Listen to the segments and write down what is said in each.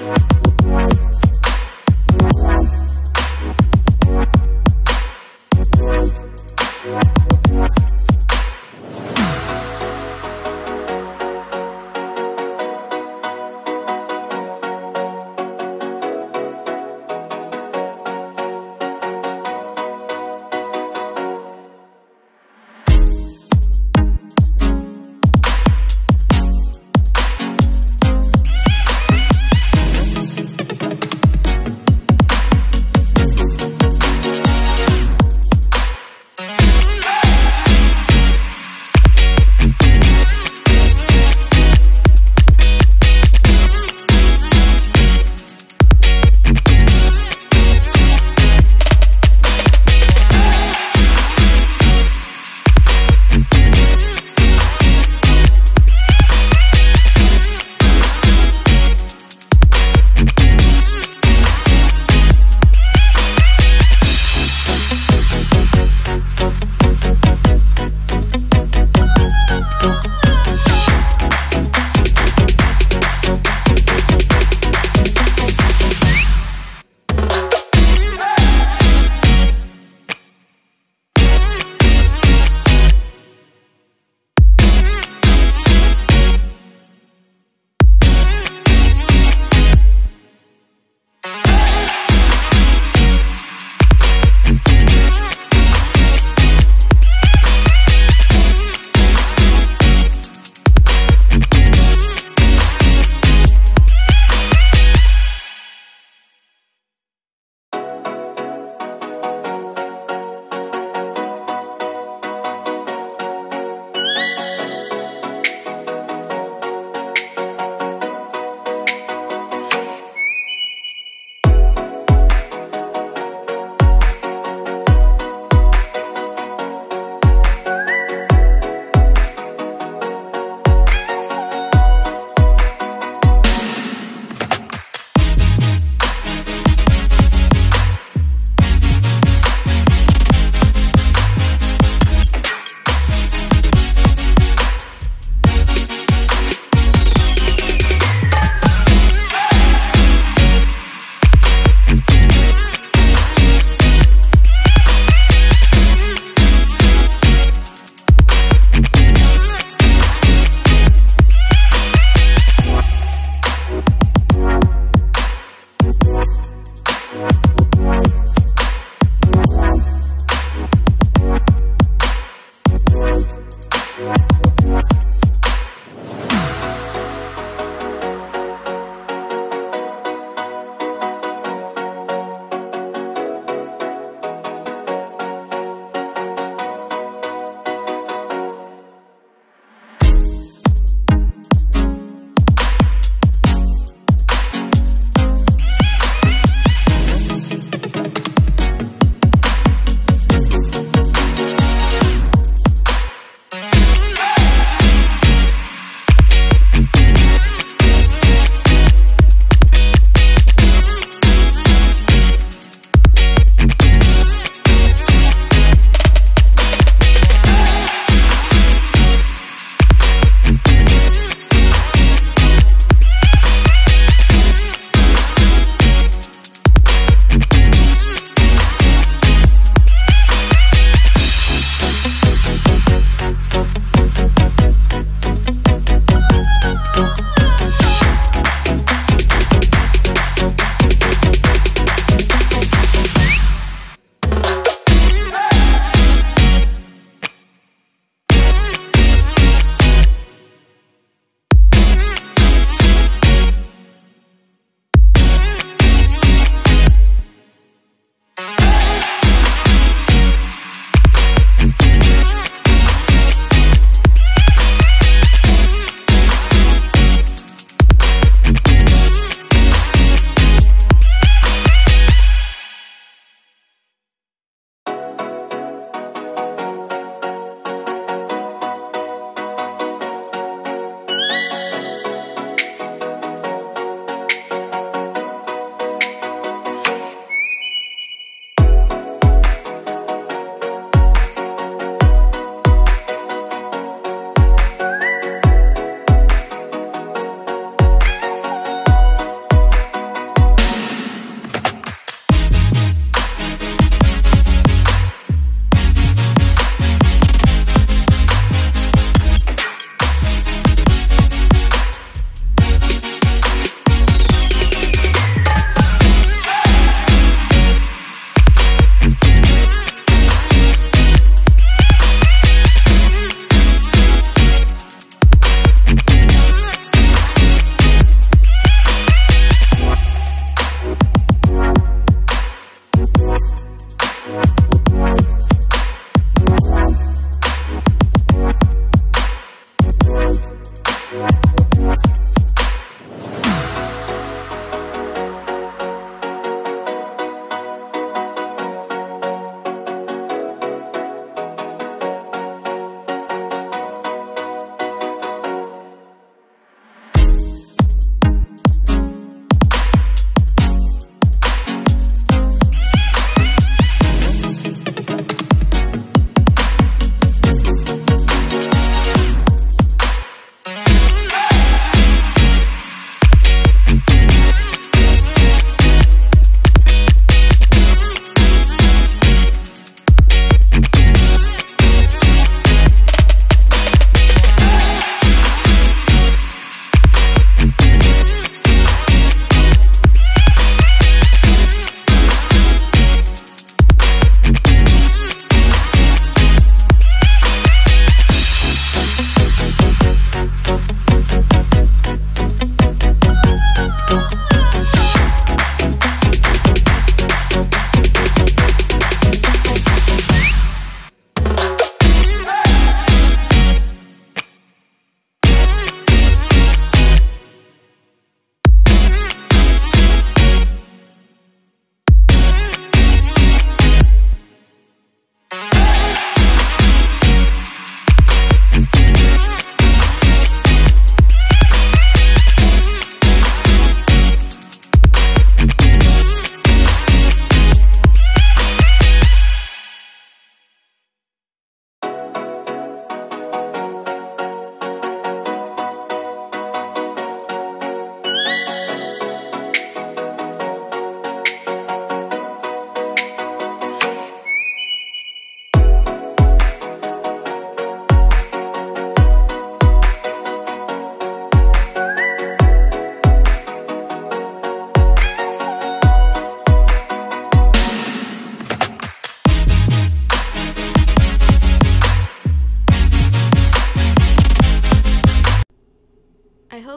Bye.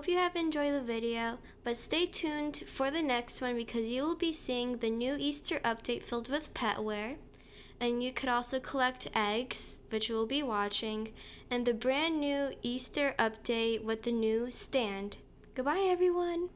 Video, but stay tuned for the next one because you will be seeing the new Easter update filled with petware. And you could also collect eggs, which we'll be watching, and the brand new Easter update with the new stand. Goodbye, everyone.